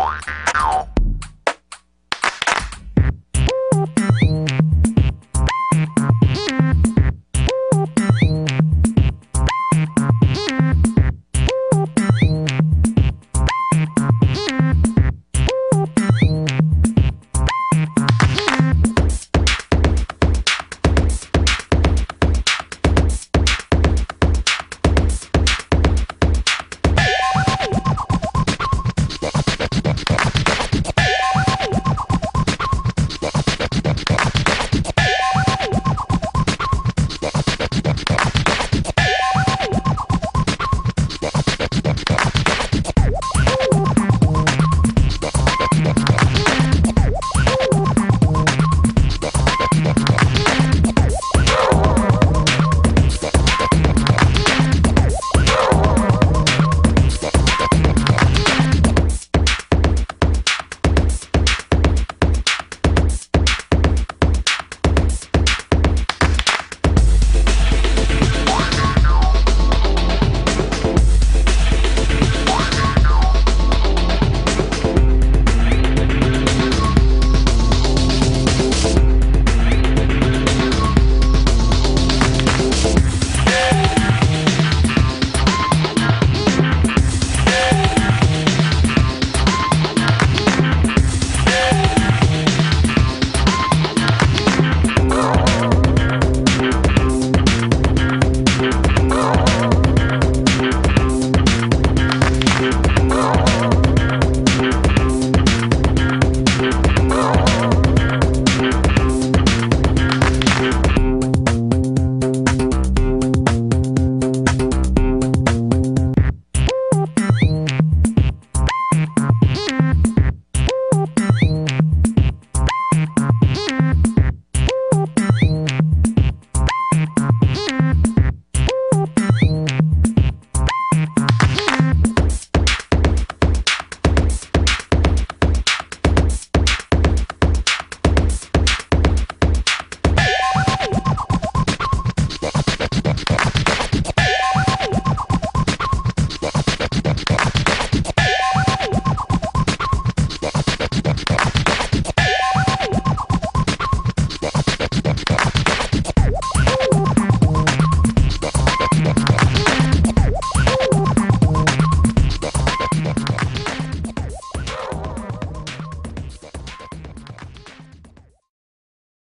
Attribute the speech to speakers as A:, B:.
A: Ow.